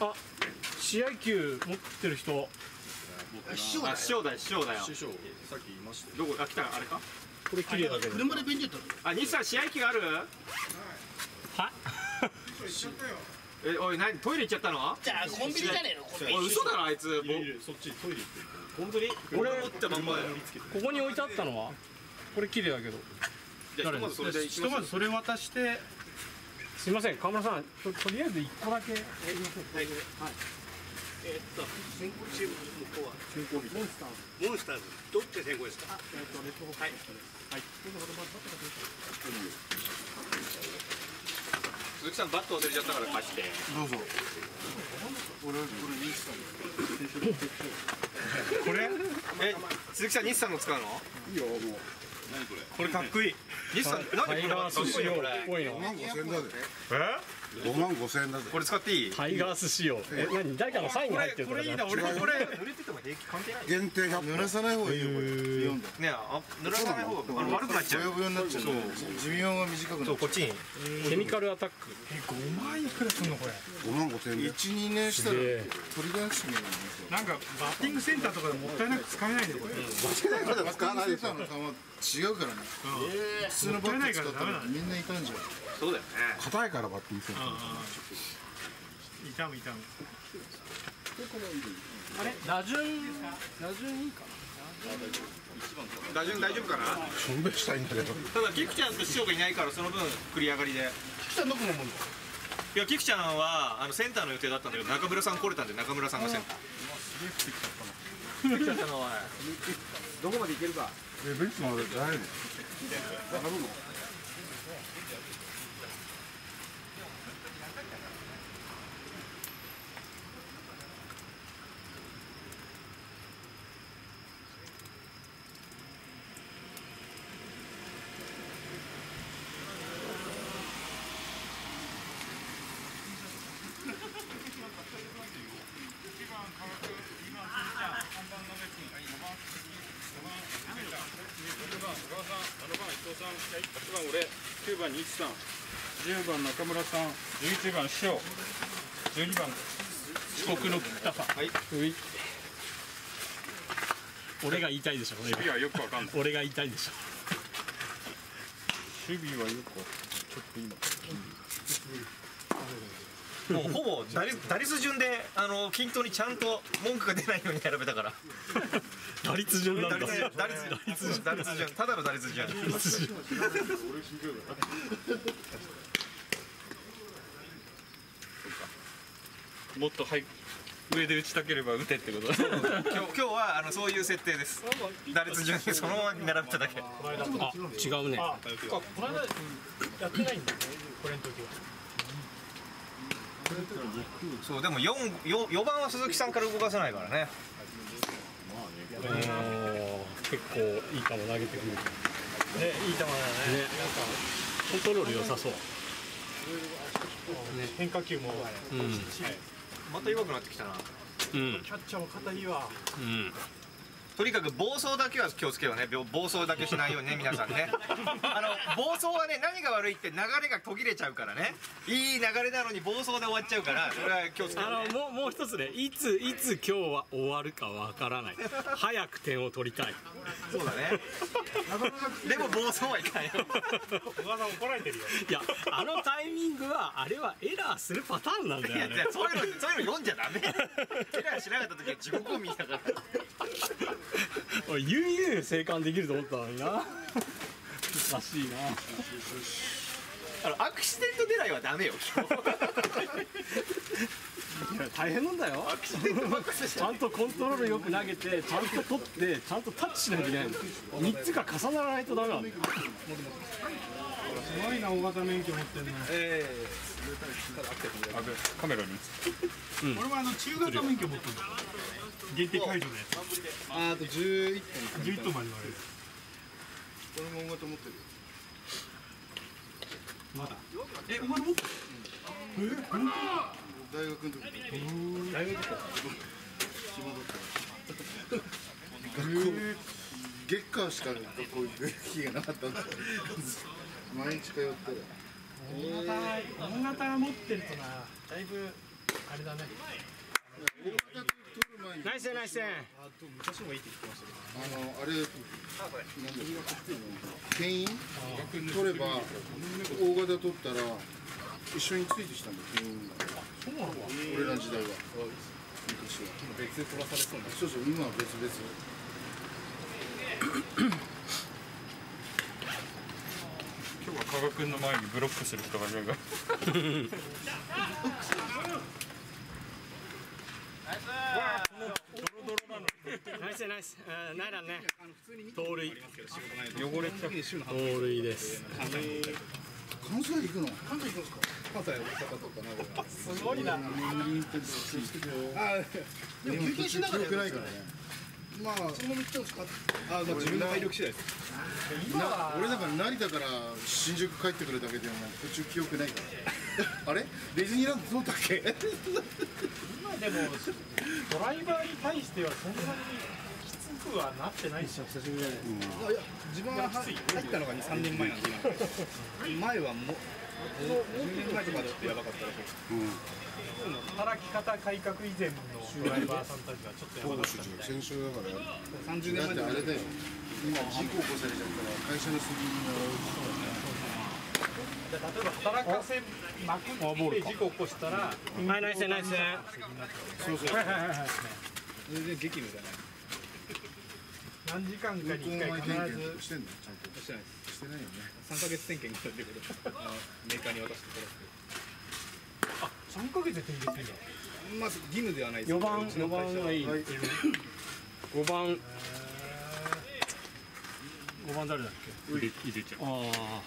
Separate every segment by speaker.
Speaker 1: あ試合球持ってる人？
Speaker 2: 師匠だ
Speaker 3: あ師匠だよ師匠だよ。
Speaker 4: 師匠。さっき言いましたよ。
Speaker 3: どこあ来たあれか？
Speaker 1: これ綺麗だけど
Speaker 2: 車で便所行った
Speaker 3: あ西さん試合機がある？
Speaker 1: は
Speaker 3: えおい何？トイレ行っちゃったの？
Speaker 2: じゃあコンビニじゃねえの？コンビニ
Speaker 3: おい嘘だろあいつ。もう
Speaker 4: いやいやそっちトイレ行ってる
Speaker 3: 本当に
Speaker 1: 俺
Speaker 3: 持ったまん。まだよ
Speaker 1: ここに置いてあったのは？これ綺麗だけど。
Speaker 3: じゃあひとまずそれで行きましょう。
Speaker 5: それ渡して
Speaker 1: すいません河村さんととりあえず1個だけ。
Speaker 2: えっと先行チーム向こうは？先行モンスターズモンスターズ。どっち先行ですか？えっとレッドホーはい。
Speaker 3: 鈴木さんバット忘れちゃったから貸して。
Speaker 4: どうぞ。俺これ西さん
Speaker 3: これ？え鈴木さん西さんの使うの？
Speaker 4: いいよもう。何これ
Speaker 3: これかっこいい。西さん何これ
Speaker 1: タイガース仕様っぽいの
Speaker 4: ？5万5千円だぜ。
Speaker 3: え
Speaker 4: ？5万5千円だぜ。
Speaker 3: これ使っていい？
Speaker 1: タイガース仕様。え？何？誰かのサインが入ってるとかじゃな
Speaker 3: 俺これ。濡れてても平気関係ない。
Speaker 4: 限定100濡らさない方がいいよこれ
Speaker 3: ねあ濡らさない方があの悪くなっちゃう。
Speaker 4: ぼよぼよになっちゃう。寿命が短くなる
Speaker 3: そうこっちに。
Speaker 1: ケミカルアタック。
Speaker 5: 5万いくらすんのこれ
Speaker 4: ？5万5千円で12年したら取り返してみるんですよ。
Speaker 5: なんかバッティングセンターとかでもったいなく使えないねこれ。
Speaker 4: まだ使わないでしょ。の球違うからね。普通のバット使ったらみんな傷んじゃう
Speaker 3: そうだよね。
Speaker 4: 硬いからバッティングセンター
Speaker 5: 痛む痛む。
Speaker 1: あれ？打順？打順いいか
Speaker 3: 打順大丈夫かな？
Speaker 4: しょんべしたいんだけど。
Speaker 3: ただキクちゃんと師匠がいないからその分繰り上がりで。
Speaker 2: 北どこの
Speaker 3: いやキクちゃんはあのセンターの予定だったんだけど中村さん来れたんで中村さんがセンター。キクちゃんのおいどこまで行けるか
Speaker 4: えベンチまで大丈夫頼むの
Speaker 5: 8番俺9番西さん。10番中村さん11番師匠12番
Speaker 1: 遅刻の菊田さん。
Speaker 3: はい。
Speaker 1: 俺が言いたいでしょ
Speaker 5: 守備はよくわかんない。
Speaker 1: 俺が言いたいでしょ。
Speaker 5: 守備はよくちょっと今
Speaker 3: もうほぼ打率打率順であの均等にちゃんと文句が出ないように並べたから。
Speaker 1: 打率順なんだ。
Speaker 3: 打率打率打率順。打率順。ただの打率順。
Speaker 5: もっとはい上で打ちたければ打てってこと
Speaker 3: 今日今日はあのそういう設定です。打率順にそのまま並べただけ。
Speaker 1: あ違うね。
Speaker 6: この間やってないんだよねこれの時は
Speaker 3: そうでも 4, 4, 4番は鈴木さんから動かせないからね。
Speaker 1: おー結構いい球投げてくる。ね
Speaker 6: ねいい球だね
Speaker 1: コントロール良さそう
Speaker 6: 変化球も
Speaker 1: うん。
Speaker 3: また弱くなってきたな
Speaker 1: うん
Speaker 6: キャッチャーも硬いわ。
Speaker 1: うん
Speaker 3: とにかく暴走だけは気をつけようね。暴暴走だけしないようにね皆さんね。あの暴走はね何が悪いって流れが途切れちゃうからね。いい流れなのに暴走で終わっちゃうからそれは気をつけようね。
Speaker 1: あのもうもう一つねいついつ今日は終わるかわからない。早く点を取りたい。
Speaker 3: そうだね。でも暴走はいかんよ。
Speaker 6: 小川さん怒られてるよ。
Speaker 1: いやあのタイミングはあれはエラーするパターンなんだよね
Speaker 3: いやそういうのそういうの読んじゃダメ。エラーしなかった時は地獄を見たから
Speaker 1: 俺悠々生還できると思ったのにな。難しいな。
Speaker 3: あのアクシデント狙いはダメよ
Speaker 1: 大変なんだよ。ちゃんとコントロールよく投げてちゃんと取ってちゃんとタッチしないといけない。の3つが重ならないとダメなんだよ。
Speaker 5: すごいな大型免許持ってんの。
Speaker 3: え
Speaker 5: カメラに。俺はあの中型免許持ってんだ限定解除で
Speaker 4: ああと11トン
Speaker 5: 11トンまで言われる
Speaker 4: これも大型持ってるよ
Speaker 5: えお前持ってるえ、本当
Speaker 4: 大学の時
Speaker 6: 大学か
Speaker 4: 暇だったから学校月間しか学校行く日がなかったんだ毎日通ってる
Speaker 6: 大型大型持ってるとなだいぶあれだね。
Speaker 4: 大型前に
Speaker 1: ナイスナイス。
Speaker 4: あのあれなんですか牽引取れば大型取ったら一緒についてきたんだ牽引が俺らの時代は昔は別で取らされそうなそうそう今は別々
Speaker 5: 今日は加賀君の前にブロックする人がいるが
Speaker 1: ナイスナイスあーナイランね盗塁。
Speaker 5: 汚れちゃう。
Speaker 1: 盗塁です。
Speaker 4: 関西行くの？関西行くんですか？関西大阪とか名古屋すごいな。でも経験しながらないからね。まあそのまま行ったんですかあまあ自分の体力次第です。な俺だから成田から新宿帰ってくるだけでも途中記憶ないから。あれ？ディズニーランドどうだっけ？
Speaker 6: 今でもドライバーに対してはそんなにきつくはなってないでしょ久しぶりじゃない
Speaker 7: いや自分は入ったのが2、3年前なん。で今前はもう10年前とかだってやばかったらしい
Speaker 6: 働き方改革以前のドライバーさん。たちはちょっとやばかったみたい
Speaker 4: 先週だから
Speaker 7: 30年前
Speaker 4: だってあれだよ今事故起こされちゃったら会社の責任
Speaker 6: で例えば働かせまくって事故起こしたら
Speaker 1: はいナイスナイス。
Speaker 7: 全然激務じゃない
Speaker 6: 何時間か
Speaker 4: が
Speaker 6: に1回必ず。
Speaker 4: 検してんのちゃんと
Speaker 7: してないです
Speaker 4: してないよね。
Speaker 7: 3ヶ月点検が出てくるあのメーカーに渡してもらって
Speaker 6: 3ヶ月で点検するんだ
Speaker 7: まあ義務ではないです。
Speaker 1: 4番
Speaker 7: うちの
Speaker 1: 4番がいい5番。5番誰だっけ？
Speaker 5: 入れ入れちゃう。
Speaker 1: ああ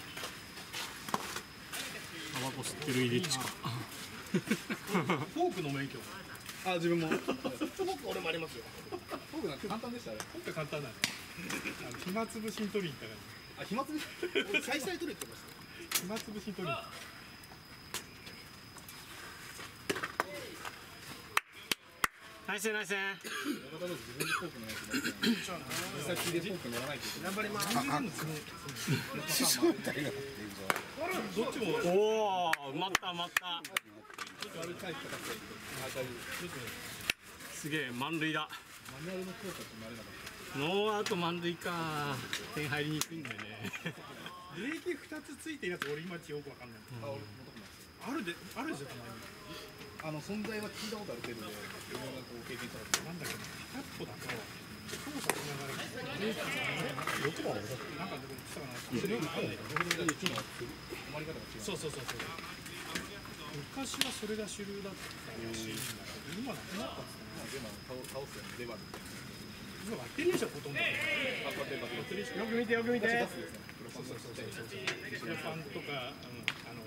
Speaker 1: タバコ吸ってるイデッチか。
Speaker 6: フォークの免許。
Speaker 7: あ自分も。僕俺もありますよ。僕なんて簡単でしたあれ
Speaker 6: フォーク簡単だね。あの暇つぶしに取りに行ったか
Speaker 7: あ暇つぶし？再々取れってました。
Speaker 6: ら暇つぶしに取りに。行った
Speaker 1: ナイス。ナイス
Speaker 7: 自分でフォークのやつ実際でフォーク乗らないといけない。頑張ります
Speaker 6: どっちも
Speaker 1: おお埋まった埋まった。
Speaker 7: 悪いタイプだったりあ大丈夫
Speaker 1: すげえ満塁だ。
Speaker 7: マニュアルの効果って慣れなかった
Speaker 1: ノーアウト満塁か。点入りにくいんだよね。
Speaker 6: ブレーキ2つついてるやつ俺今ちよくわかんない。
Speaker 7: あ俺元くな
Speaker 6: あるであるでしょたまに。
Speaker 7: あの存在は聞いたことある程度でいろんなこう経験したこと
Speaker 6: なんだっけなピタッとだと操作しながらブレーキ6番俺だってなんかでも言ってたかなそ
Speaker 7: う
Speaker 6: そうそうそう昔はそれが主流だったらしいんだけど今なくなったっつって
Speaker 7: まあでも倒すよねレバーみたいな
Speaker 6: 今バッテリーでしょほとんど
Speaker 1: よく見てよく見て
Speaker 6: そうそうそうそうプロパンとかあのあの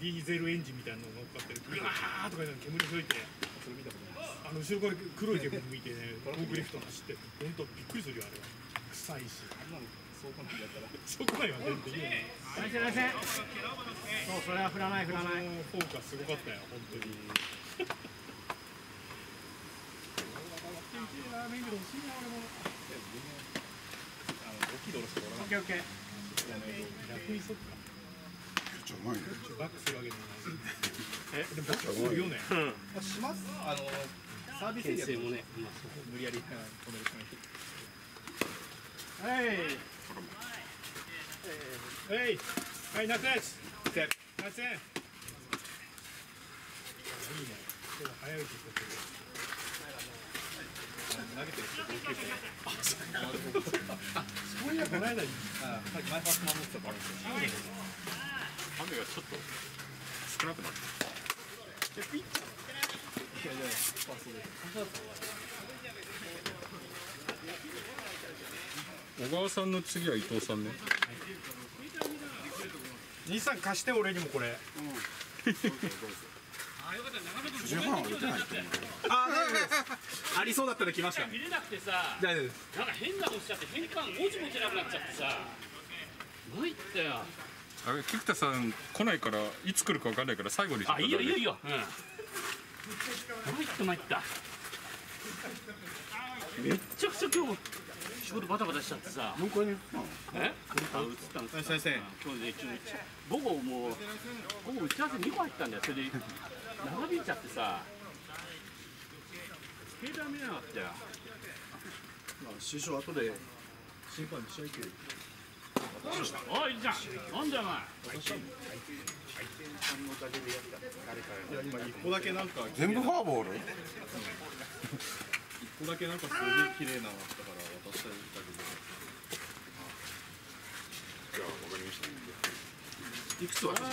Speaker 6: ディーゼルエンジンみたいなの乗っかってるビワーとか煙吹いて
Speaker 7: それ見たことない
Speaker 6: あの後ろから黒い煙吹いてねフォークリフト走って本当びっくりするよあれは。臭いし。
Speaker 7: あんなのそうこなんだったら。
Speaker 6: そこまでは全然いいよね。
Speaker 1: ナイスナイスそうそれは振らない振らない。
Speaker 6: フォークはすごかったよ本当に。免許欲しいな俺も
Speaker 7: あの大きい道路しか乗らない
Speaker 1: オッケーオッケー。
Speaker 6: 逆にそっか
Speaker 4: ちょうまい
Speaker 6: バックするわけでもないえでもバックするよね
Speaker 7: あしますあのサービスエリア
Speaker 1: 形勢もね
Speaker 7: 無理やり止める人もい
Speaker 1: はい
Speaker 6: はいはいナスナイスナスいいね今日は早いですよ
Speaker 7: 投げてる人同級生
Speaker 6: そういやこの間に
Speaker 7: さっきマイファース守ってたから
Speaker 5: 雨がちょっと少なくなって
Speaker 7: いやいやファーストで
Speaker 5: 小川さんの次は伊藤さんね。
Speaker 6: 兄さん貸して俺にもこれ。
Speaker 7: ありそうだったら来ました。
Speaker 8: 見れなくてさ
Speaker 7: 大丈夫です。
Speaker 8: なんか変なことしちゃって変換文字なくなっちゃってさ。参ったよ
Speaker 5: あれ菊田さん来ないからいつ来るか分かんないから最後に
Speaker 8: あいいよいいよいいよ。うん。参った参った。めっちゃくちゃ今日仕事バタバタしちゃってさ。
Speaker 4: 何回に
Speaker 8: え？あ映ったんですよ
Speaker 7: 先生。
Speaker 8: 今日で一応午後もう午後打ち合わせ2個入ったんだよ。それで長引いちゃってさ。携帯見れなかったよ。
Speaker 4: 師匠後で審判に試合球
Speaker 8: おいいいじゃん。なん。だよお前
Speaker 7: 今一個だけなん。か
Speaker 4: 全部フォアボール
Speaker 7: 一個だけなん。かすげえ綺麗なのあったから渡したりしたけど
Speaker 4: いくつは
Speaker 8: いや、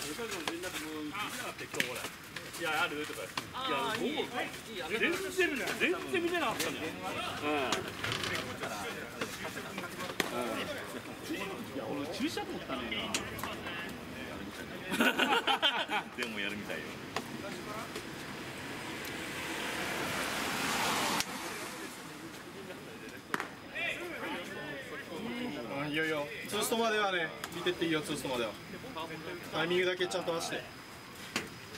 Speaker 8: ルカ君連絡もできなかった今日俺いや、あるとかいや、午後全然見ない全然見てなかったんだようんうんいや、俺注射と思ったね
Speaker 3: でもやるみたいよ
Speaker 7: いいよいいよツーストまではね見てっていいよツーストまでは。タイミングだけちゃんと合わせて。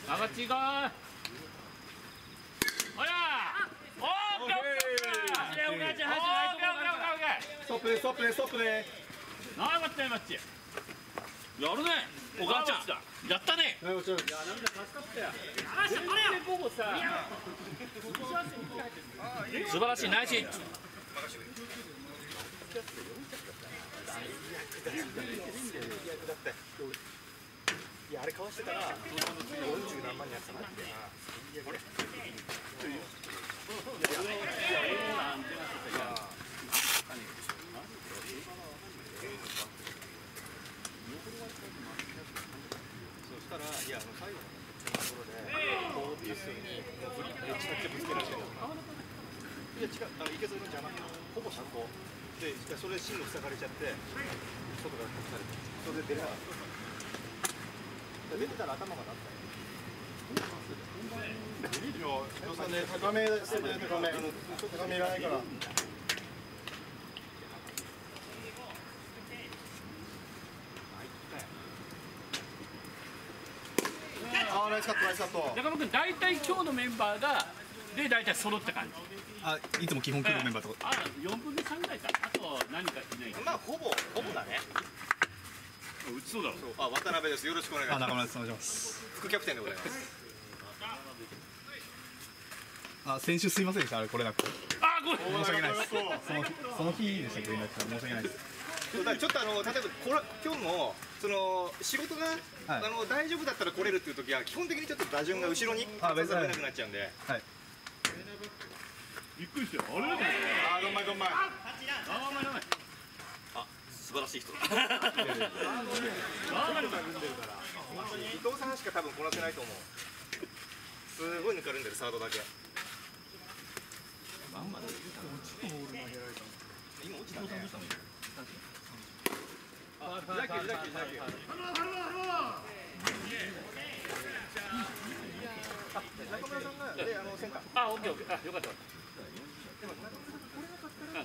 Speaker 8: 上がちがほらおーおッケーオッおーオッおーオッおー
Speaker 7: ストップでストップでストップで
Speaker 8: なあ待って待っやるねお母ちゃんやったね
Speaker 7: いやなん
Speaker 8: か助かったよし然ここさ素晴らしいナイス
Speaker 3: いやあれかわしてたら40何万になってたなってそしたらいや最後のところでこうっていうふうにブリめっちゃぶつけられてるいや違うあの池添の邪魔ほぼ車高でそれ進路塞がれちゃって外から隠されてそれで出れなかった出てたら頭がなったよ
Speaker 7: 予算で高めですね高め高めいらないからあーナイスカットナイスカット
Speaker 8: 中村君、大体今日のメンバーが。で、大体揃った感じ。
Speaker 7: あいつも基本来るメンバーと？か
Speaker 8: あ、四分の三ぐらいか。あと、何かいないか。
Speaker 3: まあほぼほぼだね
Speaker 8: 打ちそうだろ。
Speaker 3: あ渡辺です。よろしくお願いします。
Speaker 7: あ中村です。お願いします。
Speaker 3: 副キャプテンでございます。
Speaker 7: あ先週すいませんでした。あれ来れなくて。
Speaker 8: あ、ごめん。
Speaker 7: 申し訳ないです。その日その日でした申し訳ないです。
Speaker 3: ちょっとあの例えばこれ今日のその仕事が、
Speaker 7: はい。
Speaker 3: あの大丈夫だったら来れるっていう時は基本的にちょっと打順が後ろに
Speaker 7: あ
Speaker 3: 出せなくなっちゃうんで、
Speaker 7: はい。
Speaker 8: びっくりしたよ。あれ。
Speaker 7: あどんまいどん。まい
Speaker 8: あ、お前、お前。
Speaker 3: 素晴らしい人
Speaker 8: あ、お前、お前。
Speaker 3: 伊藤さんしか多分来なせないと思うすごい抜かるんでるサードだけ今落ちたねあ開け開け開け中村さんがであのセンター
Speaker 8: あ、オッケー、オッケー。あ、よかった。あ、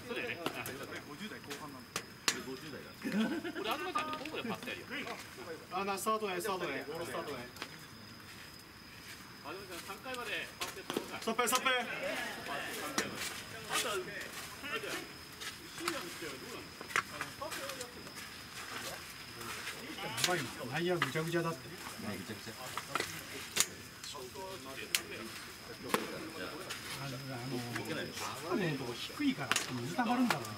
Speaker 8: そうだよね。あ、よかったよ。50代後半なんだ。50代だ。俺、東さんと交互でパスやるよ。
Speaker 7: あなスタートねスタートねゴールスタートね
Speaker 8: 東さん、三回までパスやってください。
Speaker 7: ストップストップ
Speaker 8: あとは、あれだよ。深夜にしてはどうなの
Speaker 9: 内野ぐちゃぐちゃだってあのあののとこ低いから水たまるんだろうな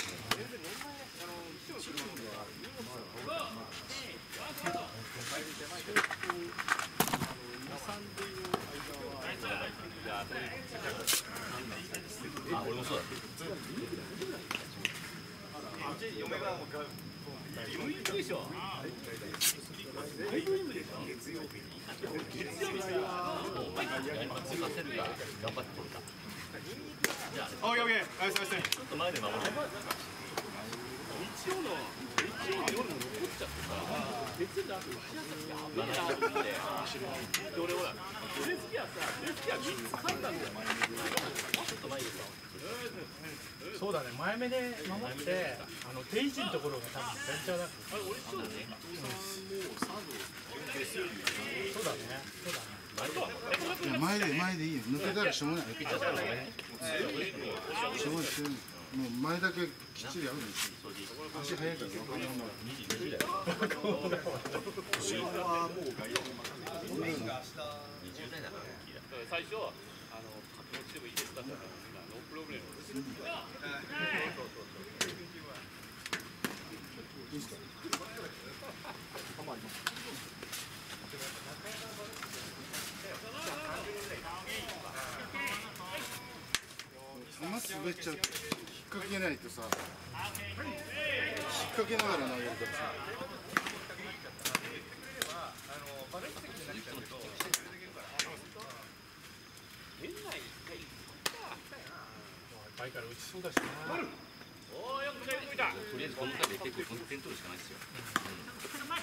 Speaker 7: ちょっと前で守る。日曜の日曜の
Speaker 8: 夜も残っちゃってさ。別なはだ
Speaker 9: いそうだね。前目で守ってあの定位置のところが多分ンチャーだからそうだね。そうだね
Speaker 4: 前で前でいいよ抜けたらしょうしょうがないしょうがないもう前だけきっちり合うでしょ足速いから分かん。ないもん。
Speaker 8: 最初あのどっちでもいいですだったらノープロブレム
Speaker 4: 球滑っちゃう掛けないとさ。引っ掛けながら投げるからさ。
Speaker 6: 前から打ちそうだしな
Speaker 8: おーよく見た
Speaker 9: とりあえずこの回で結構点取るしかないですよ。
Speaker 3: 馬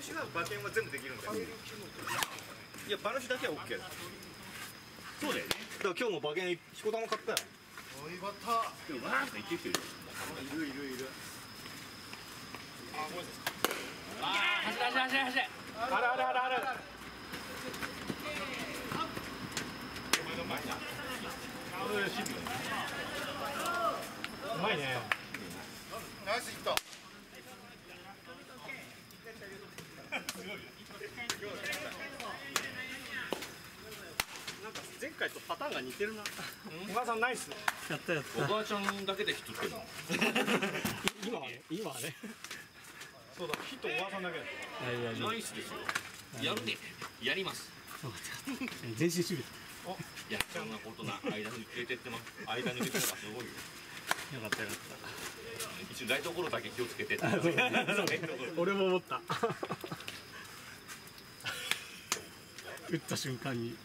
Speaker 3: 主は馬券は全部できるんだよ。いや馬主だけは OK だそうだよね。だから今日も馬券しこたま買ったよ。
Speaker 4: おいバッター。
Speaker 9: でもわーって言ってる人いる。
Speaker 4: い。るいるいる
Speaker 8: あー走れ走れ走れ走れ。
Speaker 6: あるあるあるあるうまいね
Speaker 4: ナイスヒット
Speaker 1: なんか前回とパターンが似てるな。
Speaker 6: 小川さんナイス。
Speaker 1: やったやっ
Speaker 9: おばあちゃんだけでヒットつけるの？
Speaker 1: 今はね今はね。
Speaker 6: そうだヒット小川さんだけだ。
Speaker 1: いやい。や
Speaker 9: ナイスですよ。やるね。やります。
Speaker 1: 全身守備
Speaker 9: いや、そんなことな間抜けてってます。間抜けてるのがすごいよ。
Speaker 1: よかったよかっ
Speaker 9: 一応台所だけ気をつけて。
Speaker 1: 俺も思った打った瞬間に。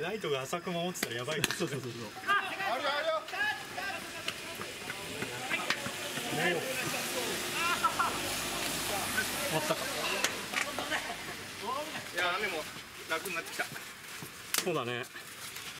Speaker 6: ライトが浅く守ってたらやばい。
Speaker 1: そうそうそうそう。
Speaker 4: あるあるよ。
Speaker 1: 終わったか。
Speaker 3: いや雨も楽になってきた。
Speaker 1: そうだね